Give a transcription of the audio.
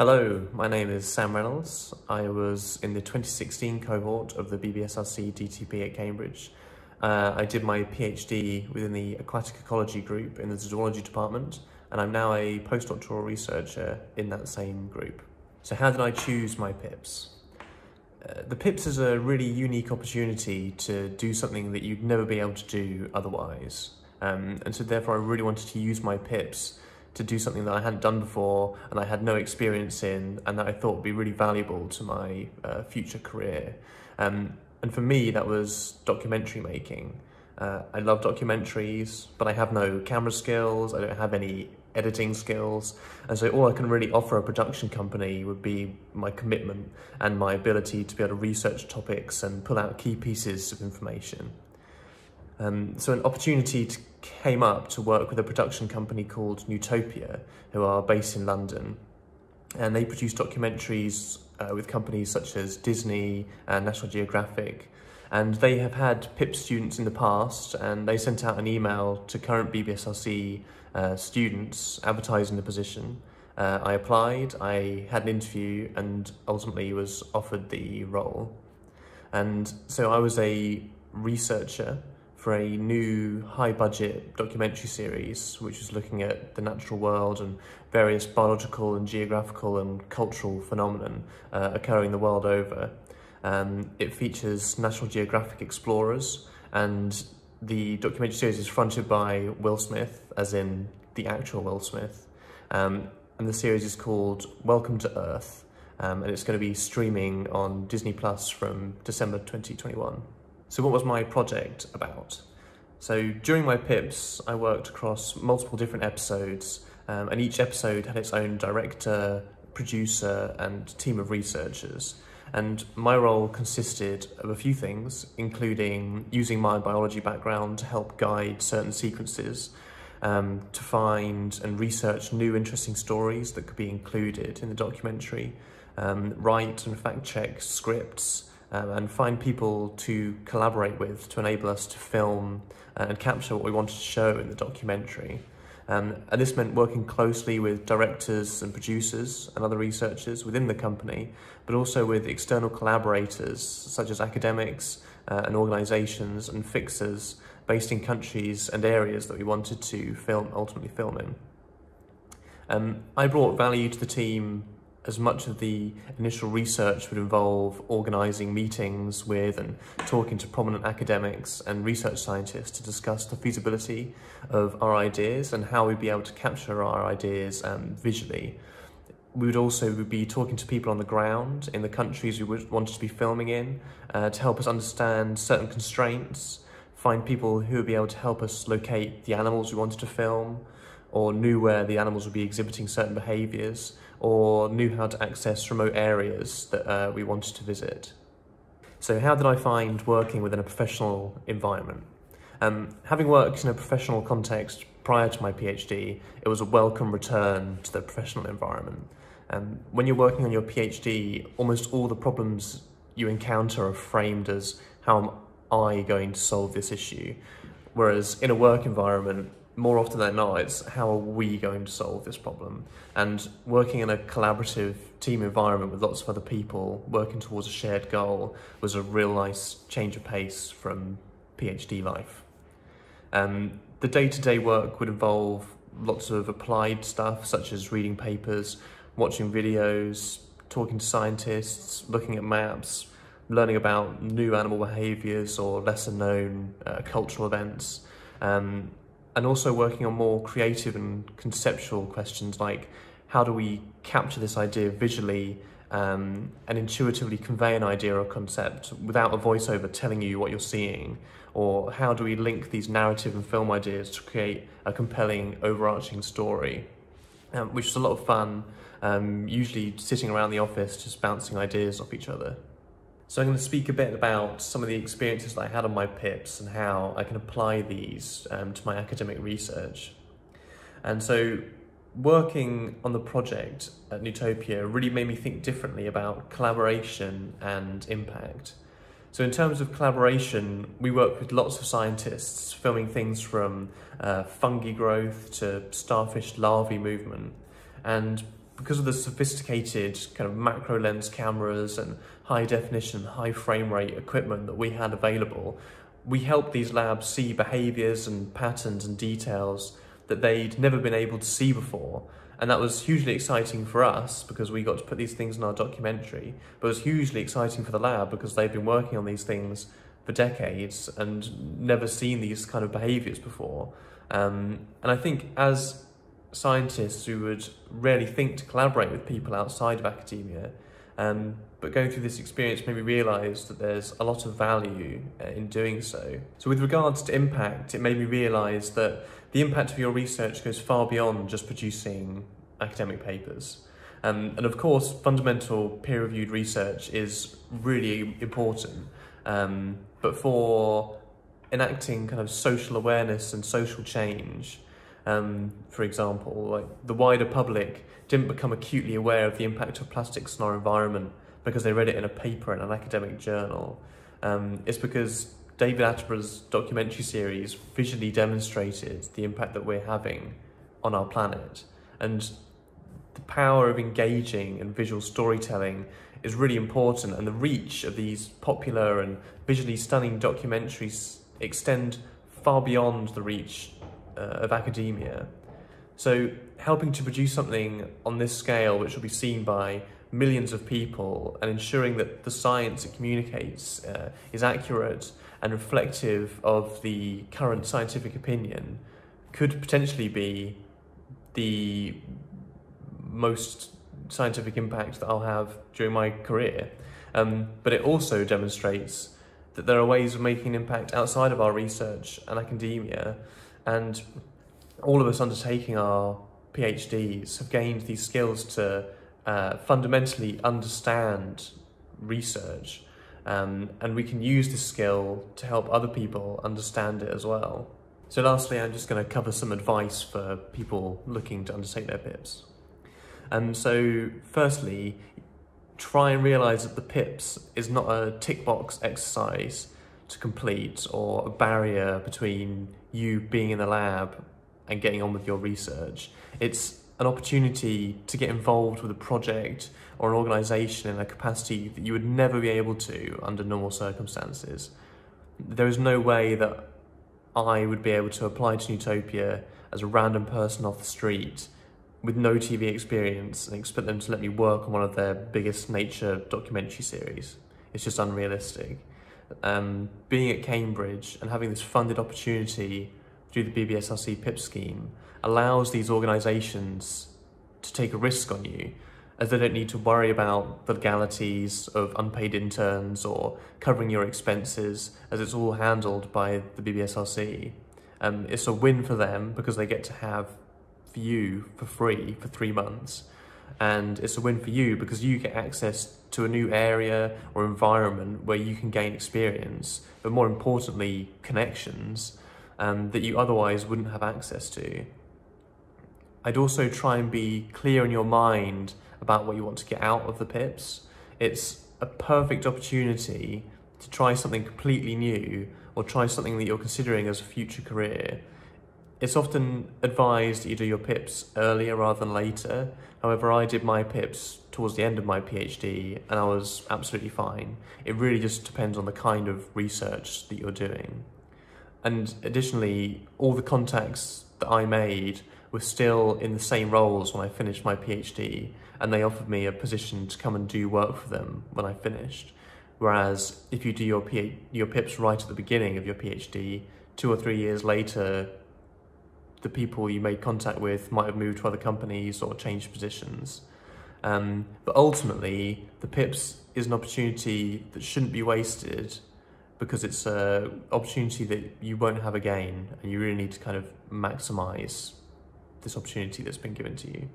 Hello, my name is Sam Reynolds. I was in the 2016 cohort of the BBSRC DTP at Cambridge. Uh, I did my PhD within the aquatic ecology group in the zoology department, and I'm now a postdoctoral researcher in that same group. So how did I choose my PIPs? Uh, the PIPs is a really unique opportunity to do something that you'd never be able to do otherwise. Um, and so therefore I really wanted to use my PIPs to do something that I hadn't done before and I had no experience in and that I thought would be really valuable to my uh, future career. Um, and for me, that was documentary making. Uh, I love documentaries, but I have no camera skills, I don't have any editing skills, and so all I can really offer a production company would be my commitment and my ability to be able to research topics and pull out key pieces of information. Um, so an opportunity to, came up to work with a production company called Nutopia, who are based in London. And they produce documentaries uh, with companies such as Disney and National Geographic. And they have had PIP students in the past, and they sent out an email to current BBSRC uh, students advertising the position. Uh, I applied, I had an interview, and ultimately was offered the role. And so I was a researcher for a new high budget documentary series which was looking at the natural world and various biological and geographical and cultural phenomenon uh, occurring the world over. Um, it features National Geographic explorers and the documentary series is fronted by Will Smith, as in the actual Will Smith. Um, and the series is called Welcome to Earth um, and it's going to be streaming on Disney Plus from December 2021. So what was my project about? So during my PIPs, I worked across multiple different episodes um, and each episode had its own director, producer and team of researchers. And my role consisted of a few things, including using my biology background to help guide certain sequences, um, to find and research new interesting stories that could be included in the documentary, um, write and fact check scripts, um, and find people to collaborate with to enable us to film uh, and capture what we wanted to show in the documentary. Um, and this meant working closely with directors and producers and other researchers within the company, but also with external collaborators such as academics uh, and organisations and fixers based in countries and areas that we wanted to film, ultimately film in. Um, I brought value to the team as much of the initial research would involve organising meetings with and talking to prominent academics and research scientists to discuss the feasibility of our ideas and how we'd be able to capture our ideas um, visually. We would also be talking to people on the ground in the countries we would wanted to be filming in uh, to help us understand certain constraints, find people who would be able to help us locate the animals we wanted to film, or knew where the animals would be exhibiting certain behaviours, or knew how to access remote areas that uh, we wanted to visit. So how did I find working within a professional environment? Um, having worked in a professional context prior to my PhD, it was a welcome return to the professional environment. Um, when you're working on your PhD, almost all the problems you encounter are framed as how am I going to solve this issue? Whereas in a work environment, more often than not, it's how are we going to solve this problem? And working in a collaborative team environment with lots of other people working towards a shared goal was a real nice change of pace from PhD life. Um, the day-to-day work would involve lots of applied stuff, such as reading papers, watching videos, talking to scientists, looking at maps, learning about new animal behaviours or lesser known uh, cultural events, um, and also working on more creative and conceptual questions like how do we capture this idea visually um, and intuitively convey an idea or concept without a voiceover telling you what you're seeing? Or how do we link these narrative and film ideas to create a compelling overarching story? Um, which is a lot of fun, um, usually sitting around the office just bouncing ideas off each other. So I'm going to speak a bit about some of the experiences that I had on my PIPs and how I can apply these um, to my academic research. And so working on the project at Nutopia really made me think differently about collaboration and impact. So in terms of collaboration, we work with lots of scientists filming things from uh, fungi growth to starfish larvae movement. And because of the sophisticated kind of macro lens cameras and high definition, high frame rate equipment that we had available, we helped these labs see behaviors and patterns and details that they'd never been able to see before. And that was hugely exciting for us because we got to put these things in our documentary, but it was hugely exciting for the lab because they've been working on these things for decades and never seen these kind of behaviors before. Um, and I think as scientists who would rarely think to collaborate with people outside of academia, um, but going through this experience made me realise that there's a lot of value uh, in doing so. So with regards to impact, it made me realise that the impact of your research goes far beyond just producing academic papers. Um, and of course, fundamental peer-reviewed research is really important. Um, but for enacting kind of social awareness and social change, um, for example, like the wider public didn't become acutely aware of the impact of plastics on our environment because they read it in a paper in an academic journal. Um, it's because David Attenborough's documentary series visually demonstrated the impact that we're having on our planet. And the power of engaging and visual storytelling is really important and the reach of these popular and visually stunning documentaries extend far beyond the reach uh, of academia. So helping to produce something on this scale which will be seen by millions of people and ensuring that the science it communicates uh, is accurate and reflective of the current scientific opinion could potentially be the most scientific impact that I'll have during my career. Um, but it also demonstrates that there are ways of making an impact outside of our research and academia. And all of us undertaking our PhDs have gained these skills to uh, fundamentally understand research. Um, and we can use this skill to help other people understand it as well. So lastly, I'm just going to cover some advice for people looking to undertake their PIPs. Um, so firstly, try and realise that the PIPs is not a tick box exercise to complete or a barrier between you being in the lab and getting on with your research. It's an opportunity to get involved with a project or an organisation in a capacity that you would never be able to under normal circumstances. There is no way that I would be able to apply to Nutopia as a random person off the street with no TV experience and expect them to let me work on one of their biggest nature documentary series. It's just unrealistic. Um, being at Cambridge and having this funded opportunity through the BBSRC PIP scheme allows these organisations to take a risk on you as they don't need to worry about the legalities of unpaid interns or covering your expenses as it's all handled by the BBSRC. Um, it's a win for them because they get to have you for free for three months. And it's a win for you because you get access to a new area or environment where you can gain experience, but more importantly, connections um, that you otherwise wouldn't have access to. I'd also try and be clear in your mind about what you want to get out of the PIPs. It's a perfect opportunity to try something completely new or try something that you're considering as a future career it's often advised that you do your PIPs earlier rather than later. However, I did my PIPs towards the end of my PhD and I was absolutely fine. It really just depends on the kind of research that you're doing. And additionally, all the contacts that I made were still in the same roles when I finished my PhD and they offered me a position to come and do work for them when I finished. Whereas if you do your, P your PIPs right at the beginning of your PhD, two or three years later, the people you made contact with might have moved to other companies or changed positions. Um, but ultimately, the PIPS is an opportunity that shouldn't be wasted because it's an opportunity that you won't have again and you really need to kind of maximize this opportunity that's been given to you.